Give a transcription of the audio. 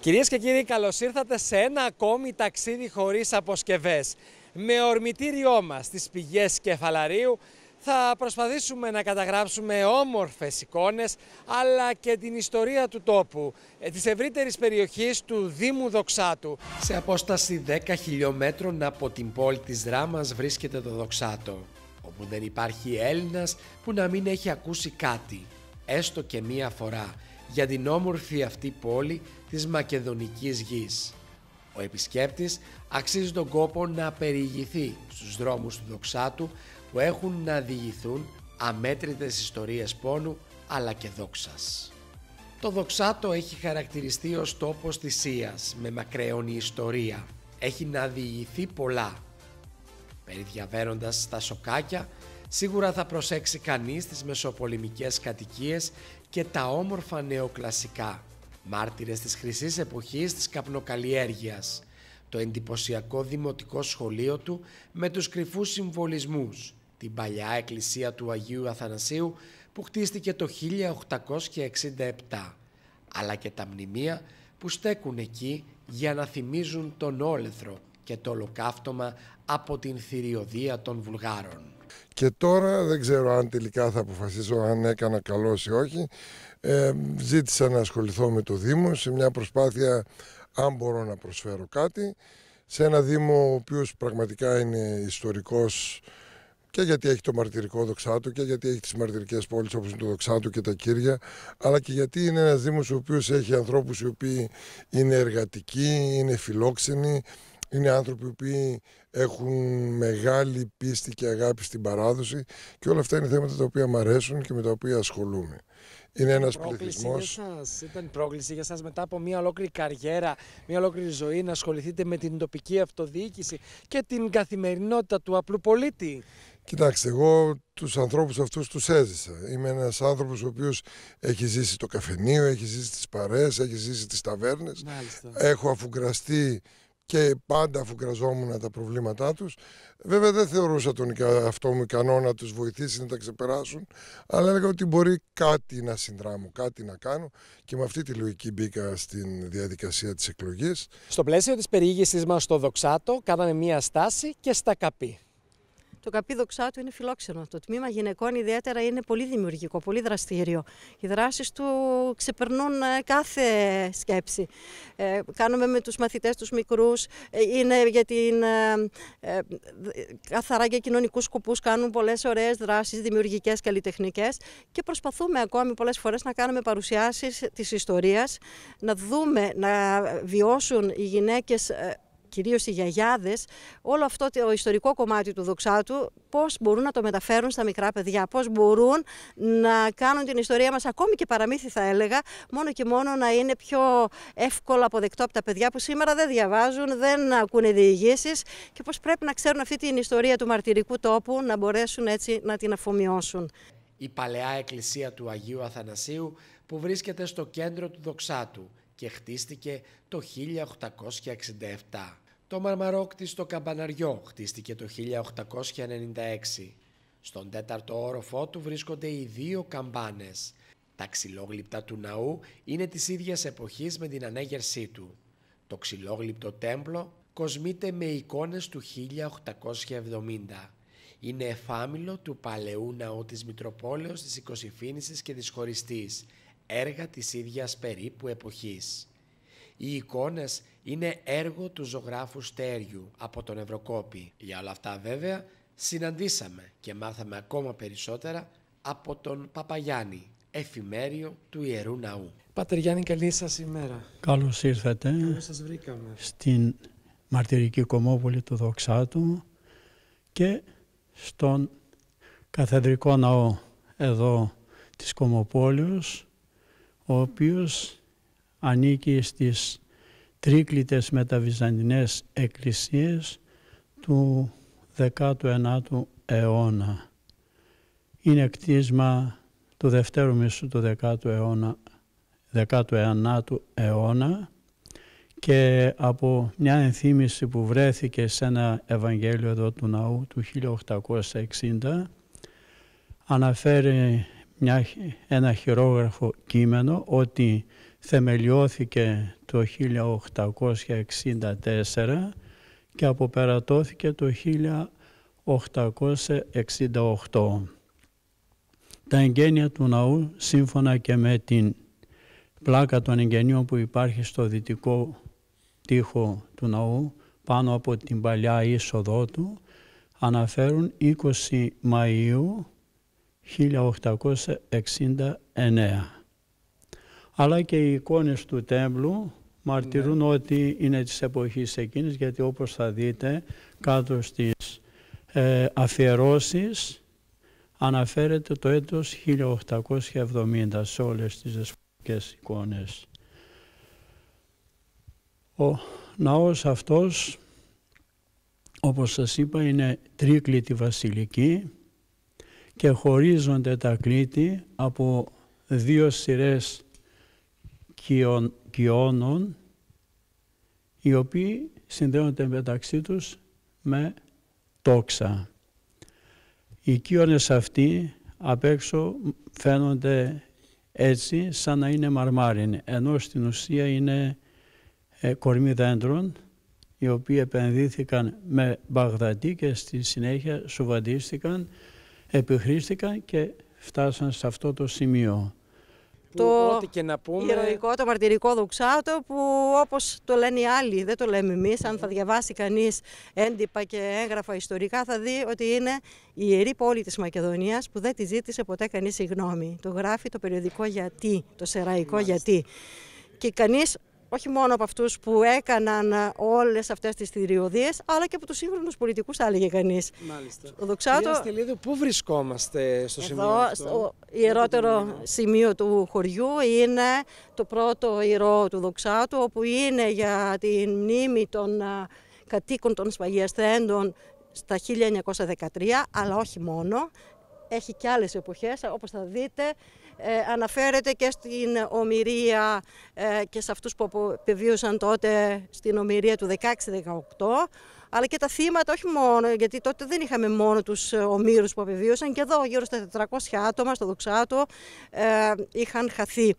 Κυρίες και κύριοι, καλώς ήρθατε σε ένα ακόμη ταξίδι χωρίς αποσκευές. Με ορμητήριό μας στις πηγές Κεφαλαρίου θα προσπαθήσουμε να καταγράψουμε όμορφες εικόνες αλλά και την ιστορία του τόπου, ε, της ευρύτερης περιοχής του Δήμου Δοξάτου. Σε απόσταση 10 χιλιόμετρων από την πόλη της Δράμας βρίσκεται το Δοξάτο, όπου δεν υπάρχει Έλληνας που να μην έχει ακούσει κάτι, έστω και μία φορά, για την όμορφη αυτή πόλη της Μακεδονικής γης. Ο επισκέπτης αξίζει τον κόπο να περιηγηθεί στους δρόμους του Δοξάτου που έχουν να διηγηθούν αμέτρητες ιστορίες πόνου αλλά και δόξας. Το Δοξάτο έχει χαρακτηριστεί ως τόπος θυσίας με μακραίωνη ιστορία. Έχει να διηγηθεί πολλά. Περιδιαβαίνοντας στα σοκάκια, σίγουρα θα προσέξει κανείς τις μεσοπολεμικές κατοικίες και τα όμορφα νεοκλασικά, μάρτυρες της χρυσής εποχής της καπνοκαλλιέργειας, το εντυπωσιακό δημοτικό σχολείο του με τους κρυφούς συμβολισμούς, την παλιά εκκλησία του Αγίου Αθανασίου που χτίστηκε το 1867, αλλά και τα μνημεία που στέκουν εκεί για να θυμίζουν τον όλεθρο και το ολοκαύτωμα από την θηριωδία των Βουλγάρων. Και τώρα δεν ξέρω αν τελικά θα αποφασίσω αν έκανα καλός ή όχι. Ε, ζήτησα να ασχοληθώ με το Δήμο σε μια προσπάθεια αν μπορώ να προσφέρω κάτι σε ένα Δήμο ο οποίος πραγματικά είναι ιστορικός και γιατί έχει το μαρτυρικό δοξάτο και γιατί έχει τις μαρτυρικές πόλεις όπως είναι το δοξάτο και τα Κύρια αλλά και γιατί είναι ένας Δήμος ο οποίος έχει ανθρώπους οι οποίοι είναι εργατικοί, είναι φιλόξενοι είναι άνθρωποι οι οποίοι έχουν μεγάλη πίστη και αγάπη στην παράδοση και όλα αυτά είναι θέματα τα οποία μου αρέσουν και με τα οποία ασχολούμαι. Είναι ένας πληθυσμός... Ήταν πρόκληση για σας μετά από μια ολόκληρη καριέρα, μια ολόκληρη ζωή να ασχοληθείτε με την τοπική αυτοδιοίκηση και την καθημερινότητα του απλού πολίτη. Κοιτάξτε, εγώ τους ανθρώπους αυτούς τους έζησα. Είμαι ένας άνθρωπος ο οποίος έχει ζήσει το καφενείο, έχει ζήσει τις παρέες, έχει ζήσει τις ταβέρνες. Έχω αφουγκραστεί και πάντα αφουγκραζόμουν τα προβλήματά τους. Βέβαια δεν θεωρούσα τον αυτό μου ικανό να τους βοηθήσει να τα ξεπεράσουν, αλλά έλεγα ότι μπορεί κάτι να συνδράμω, κάτι να κάνω και με αυτή τη λογική μπήκα στην διαδικασία της εκλογής. Στο πλαίσιο της περιήγησης μας στο Δοξάτο κάναμε μία στάση και στα Καπή. Το καπί δοξάτου είναι φιλόξενο. Το τμήμα γυναικών ιδιαίτερα είναι πολύ δημιουργικό, πολύ δραστήριο. Οι δράσεις του ξεπερνούν ε, κάθε σκέψη. Ε, κάνουμε με τους μαθητές τους μικρούς, ε, είναι για την ε, ε, καθαρά για κοινωνικούς σκοπούς, κάνουν πολλές ωραίες δράσεις δημιουργικές καλλιτεχνικές και προσπαθούμε ακόμη πολλές φορές να κάνουμε παρουσιάσεις της ιστορίας, να δούμε, να βιώσουν οι γυναίκες κυρίως οι γιαγιάδες, όλο αυτό το ιστορικό κομμάτι του δοξάτου, πώς μπορούν να το μεταφέρουν στα μικρά παιδιά, πώς μπορούν να κάνουν την ιστορία μας, ακόμη και παραμύθι θα έλεγα, μόνο και μόνο να είναι πιο εύκολα αποδεκτό από τα παιδιά που σήμερα δεν διαβάζουν, δεν ακούνε διηγήσεις και πώς πρέπει να ξέρουν αυτή την ιστορία του μαρτυρικού τόπου, να μπορέσουν έτσι να την αφομοιώσουν. Η παλαιά εκκλησία του Αγίου Αθανασίου που βρίσκεται στο κέντρο του Δοξάτου και χτίστηκε το 1867. Το Μαρμαρόκτη στο Καμπαναριό χτίστηκε το 1896. Στον τέταρτο όροφό του βρίσκονται οι δύο καμπάνες. Τα ξυλόγλυπτα του ναού είναι της ίδιας εποχής με την ανέγερσή του. Το ξυλόγλυπτο τέμπλο κοσμείται με εικόνες του 1870. Είναι εφάμιλο του παλαιού ναού της Μητροπόλεως της Οικοσυφήνησης και της Χωριστής, έργα της ίδιας περίπου εποχής. Οι εικόνες είναι έργο του ζωγράφου Στέριου από τον Ευρωκόπη. Για όλα αυτά βέβαια συναντήσαμε και μάθαμε ακόμα περισσότερα από τον Παπαγιάννη, εφημέριο του Ιερού Ναού. Πάτερ Γιάννη, καλή σας ημέρα. Καλώς ήρθατε Καλώς σας βρήκαμε. στην μαρτυρική κομμόπολη του Δοξάτου και στον καθεδρικό ναό εδώ της Κομοπόλεως ο οποίος ανήκει στις τρίκλητες μεταβυζαντινές εκκλησίες του 19ου αιώνα. Είναι κτίσμα του δευτέρου μισού του 10ου αιώνα, 19ου αιώνα και από μια ενθύμηση που βρέθηκε σε ένα Ευαγγέλιο εδώ του ναού του 1860 αναφέρει μια, ένα χειρόγραφο κείμενο ότι θεμελιώθηκε το 1864 και αποπερατώθηκε το 1868. Τα εγγένεια του ναού, σύμφωνα και με την πλάκα των εγγενείων που υπάρχει στο δυτικό τοίχο του ναού, πάνω από την παλιά είσοδό του, αναφέρουν 20 Μαΐου 1869. Αλλά και οι εικόνες του τέμπλου μαρτυρούν ναι. ότι είναι της εποχής εκείνης, γιατί όπως θα δείτε κάτω στις ε, αφιερώσεις αναφέρεται το έτος 1870 σε όλες τις δεσποτικές εικόνες. Ο ναός αυτός, όπως σας είπα, είναι τρίκλητη βασιλική και χωρίζονται τα κλήτη από δύο σειρές κοιόνων οι οποίοι συνδέονται μεταξύ τους με τόξα. Οι κύονες αυτοί απ' έξω φαίνονται έτσι σαν να είναι μαρμάρινοι, ενώ στην ουσία είναι ε, κορμί δέντρων, οι οποίοι επενδύθηκαν με Μπαγδατή και στη συνέχεια σουβαντίστηκαν, επιχρήστηκαν και φτάσαν σε αυτό το σημείο το ό,τι και να πούμε... ηρωικό, το μαρτυρικό δοξάτο που όπως το λένε οι άλλοι, δεν το λέμε εμείς, αν θα διαβάσει κανείς έντυπα και έγγραφα ιστορικά θα δει ότι είναι η ιερή πόλη της Μακεδονίας που δεν τη ζήτησε ποτέ κανείς συγγνώμη. Το γράφει το περιοδικό γιατί, το σεραϊκό γιατί. Και κανείς όχι μόνο από αυτούς που έκαναν ε, όλες αυτές τις θηριωδίες, αλλά και από τους σύγχρονους πολιτικούς, θα έλεγε κανείς. Μάλιστα. Ο Δοξάτο... Κυρία Στελίδου, πού βρισκόμαστε στο σημείο Εδώ, αυτό; στο ιερότερο σημείο του χωριού είναι το πρώτο ιερό του Δοξάτου, όπου είναι για την μνήμη των ε, κατοίκων των Σφαγιασθέντων στα 1913, αλλά όχι μόνο. Έχει και άλλες εποχές, όπως θα δείτε, ε, αναφέρεται και στην ομοιρία ε, και σε αυτούς που επιβίωσαν τότε στην ομοιρία του 16-18 αλλά και τα θύματα όχι μόνο, γιατί τότε δεν είχαμε μόνο τους ομήρους που επιβίωσαν και εδώ γύρω στα 400 άτομα στο Δοξάτο ε, είχαν χαθεί.